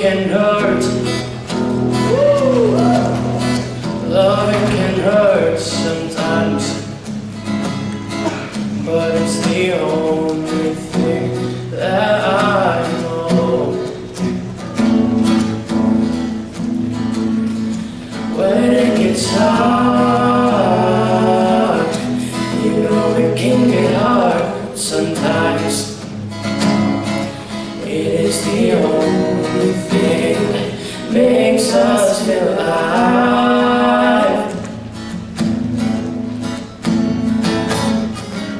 can hurt. Love Loving can hurt sometimes. But it's the only thing that I know. Waiting gets hard. still alive.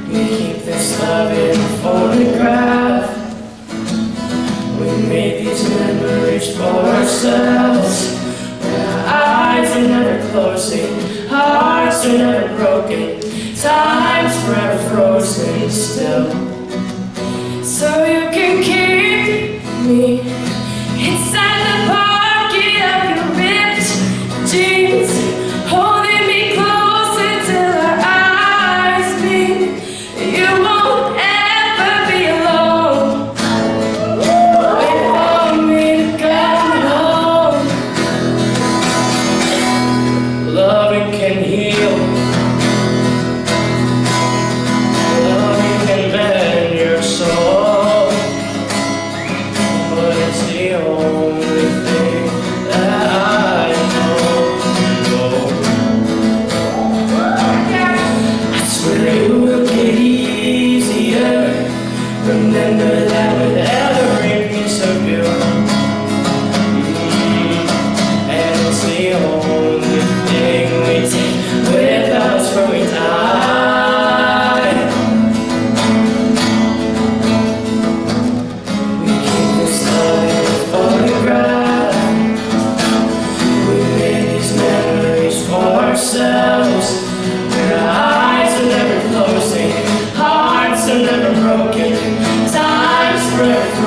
We keep this love in a photograph. We made these memories for ourselves. Our eyes are never closing, hearts are never broken, time's forever frozen still. can hear.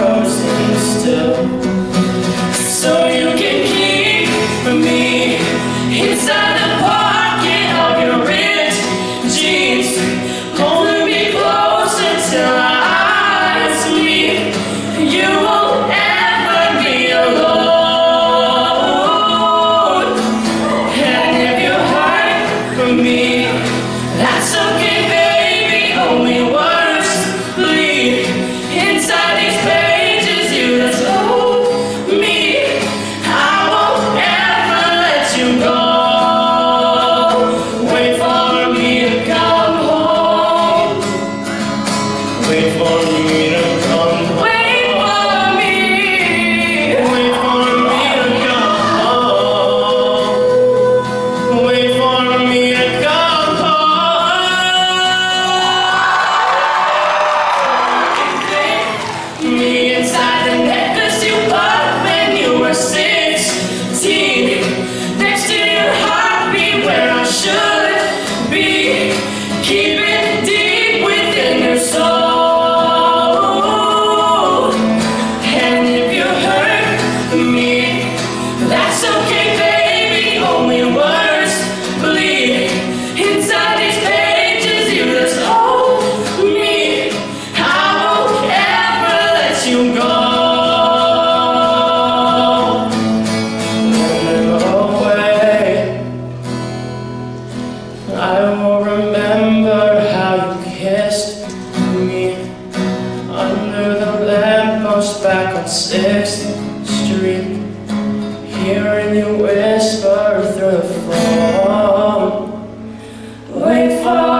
yours is still was back on Sixth Street. Hearing you whisper through the phone Wait for